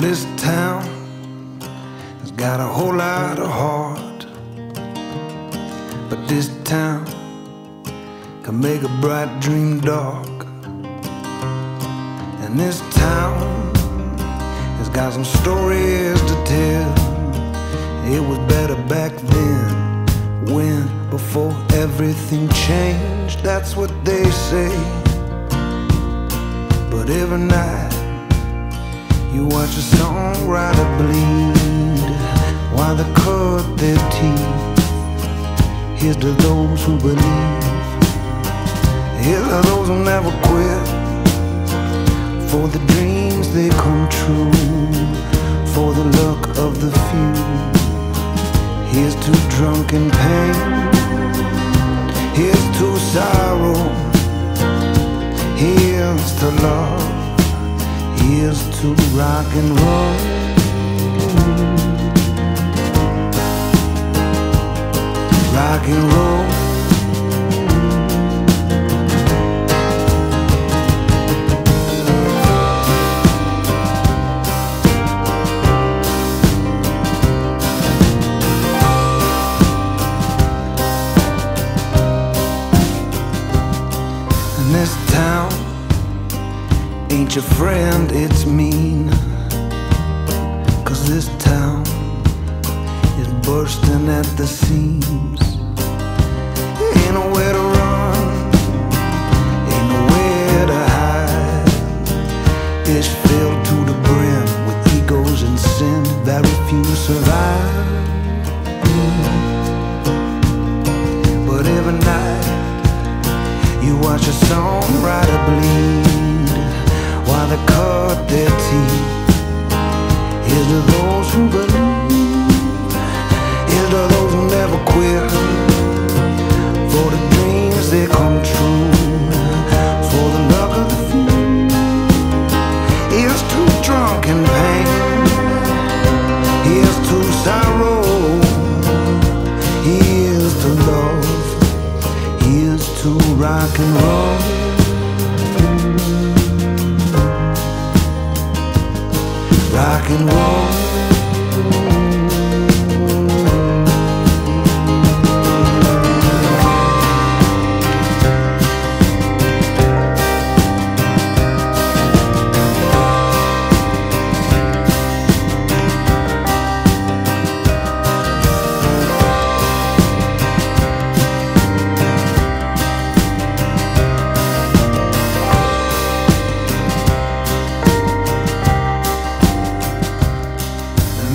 this town has got a whole lot of heart. But this town can make a bright dream dark. And this town has got some stories to tell. It was better back then, when, before everything changed. That's what they say. But every night, you watch a songwriter bleed while they cut their teeth. Here's to those who believe. Here's to those who never quit. For the dreams they come true. For the luck of the few. Here's to drunken pain. Here's to sorrow. Here's to love. Here's to rock and roll. Rock and roll. Ain't your friend, it's mean. Cause this town is bursting at the seams. Ain't nowhere to run, ain't nowhere to hide. It's to those who never quit. For the dreams come true. For the luck of the few. Here's to pain. Here's to sorrow. Here's to love. Here's to rock and roll. Rock and roll.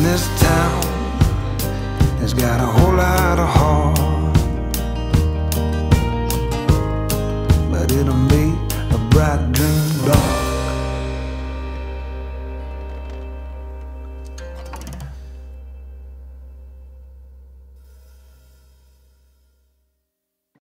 this town has got a whole lot of heart, but it'll.